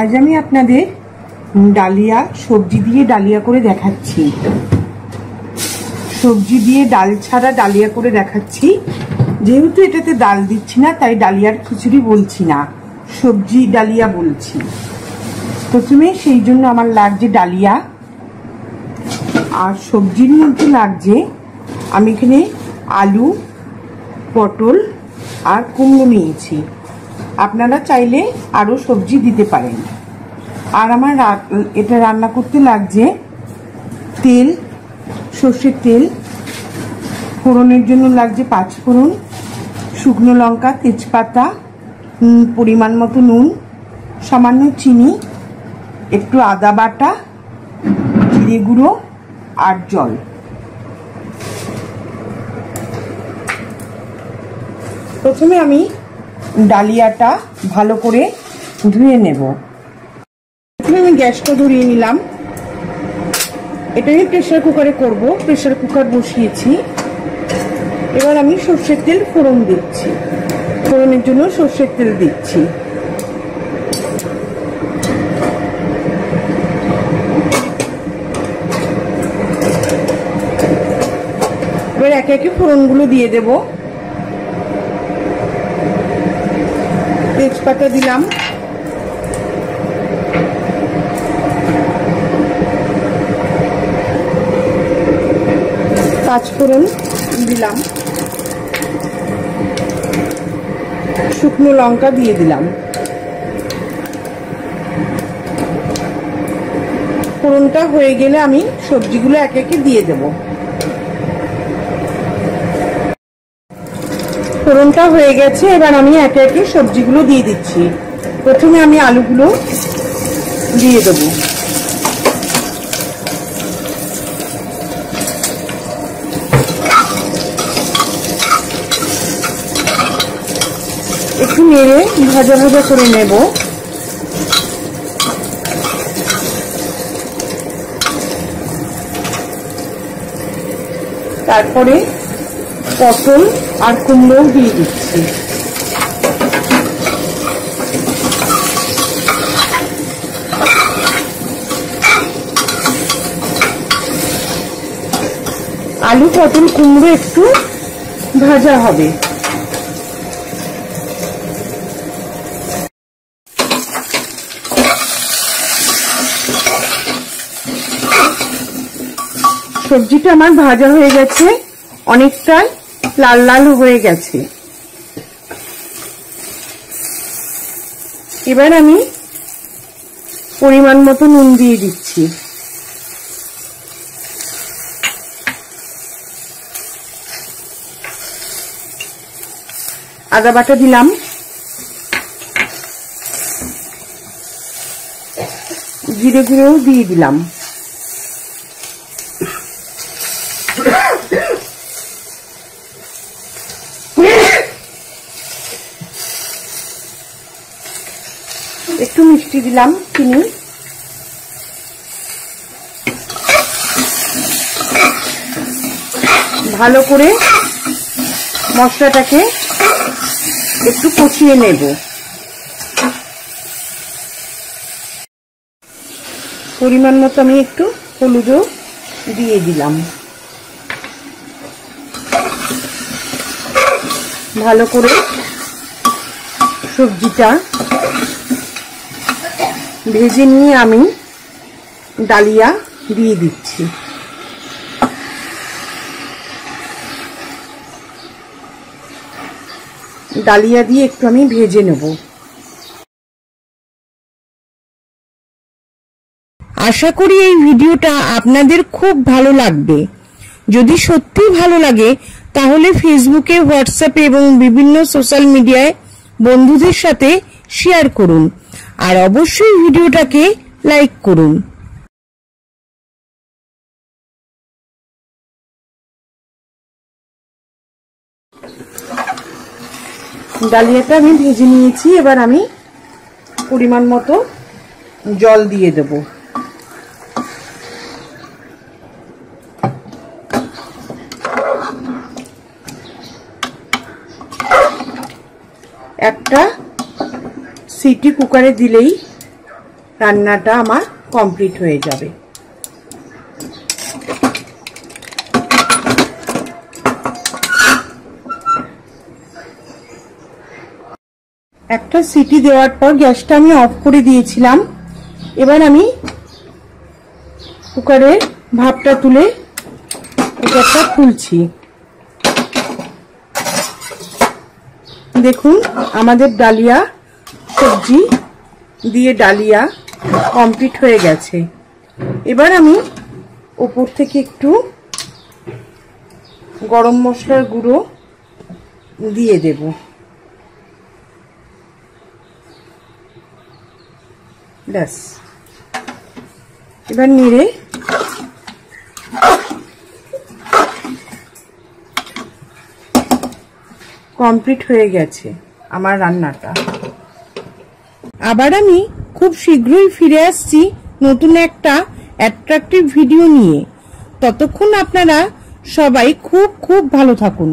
আজ আমি আপনাদের ডালিয়া, সবজি দিয়ে ডালিয়া করে দেখাচ্ছি। সবজি দিয়ে ডাল ছাড়া ডালিয়া করে দেখাচ্ছি। যেহেতু এটাতে ডাল দিচ্ছি না, তাই ডালিয়ার খিচুড়ি বলছি না, সবজি ডালিয়া বলছি। প্রথমে সেই জন্য আমার লাগছে ডালিয়া, আর সবজির মধ্যে লাগছে আমি এখানে আলু, পটল আর কুমড়ো নিয়েছি। আপনারা চাইলে আরও সবজি দিতে পারেন। আর আমার এটা রান্না করতে লাগছে তেল, সর্ষের তেল। ফোড়নের জন্য লাগছে পাঁচ ফোড়ন, শুকনো লঙ্কা, তেজপাতা পরিমাণ মতো নুন, সামান্য চিনি, একটু আদা বাটা, জিরে গুঁড়ো আর জল। প্রথমে আমি ডালিয়াটা ভালো করে ধুয়ে নেব। প্রথমে আমি গ্যাসটা ধরিয়ে নিলাম। এটা আমি প্রেশার কুকারে করব। প্রেশার কুকার বসিয়েছি। এবার আমি সর্ষের তেল ফোড়ন দিচ্ছি। ফোড়নের জন্য সর্ষের তেল দিচ্ছি। এবার একে একে ফোড়নগুলো দিয়ে দেব। তেজপাতা দিলাম। পাঁচফোড়ন দিলাম। শুকনো লঙ্কা দিয়ে দিলাম। ফোড়নটা হয়ে গেলে আমি সবজিগুলো এক একে দিয়ে দেব। ফোড়নটা হয়ে গেছে, এবার আমি একে একে সবজিগুলো দিয়ে দিচ্ছি। প্রথমে আমি আলুগুলো দিয়ে দেবো। একটু নেড়ে ভাজা ভাজা করে নেব। তারপরে পটল আর কুমড়োও দিয়ে দিচ্ছি। আলু, পটল, কুমড়ো একটু ভাজা হবে। সবজিটা আমার ভাজা হয়ে গেছে। অনেকটাই লাল লাল হয়ে গেছে। এবার আমি পরিমাণ মতো নুন দিয়ে দিচ্ছি। আদা বাটা দিলাম। জিরে গুঁড়োও দিয়ে দিলাম। একটু মিষ্টি দিলাম, চিনি। ভালো করে মশলাটাকে একটু কষিয়ে নেব। পরিমাণ মতো আমি একটু হলুদও দিয়ে দিলাম। ভালো করে সবজিটা ভেজে নিয়ে আমি ডালিয়া দিয়ে দিচ্ছি। ডালিয়া দিয়ে একটু আমি ভেজে নেব। আশা করি এই ভিডিওটা আপনাদের খুব ভালো লাগবে। যদি সত্যি ভালো লাগে, তাহলে ফেসবুকে, হোয়াটসঅ্যাপে এবং বিভিন্ন সোশ্যাল মিডিয়ায় বন্ধুদের সাথে শেয়ার করুন। আর অবশ্যই ভিডিওটাকে লাইক করুন। ডালিয়াটা আমি ভেজে নিয়েছি, এবার আমি পরিমাণ মতো জল দিয়ে দেব। একটা সিটি কুকারে দিলেই রান্নাটা আমার কমপ্লিট হয়ে যাবে। একটা সিটি দেওয়ার পর গ্যাসটা আমি অফ করে দিয়েছিলাম। এবার আমি কুকারের ভাপটা তুলে কুকারটা খুলছি। দেখুন, আমাদের ডালিয়া সবজি দিয়ে ডালিয়া কমপ্লিট হয়ে গেছে। এবার আমি ওপর থেকে একটু গরম মশলার গুঁড়ো দিয়ে দেব। ব্যাস। এবার নেড়ে কমপ্লিট হয়ে গেছে আমার রান্নাটা। আবার আমি খুব শীঘ্রই ফিরে আসছি নতুন একটা অ্যাট্রাকটিভ ভিডিও নিয়ে। ততক্ষণ আপনারা সবাই খুব খুব ভালো থাকুন।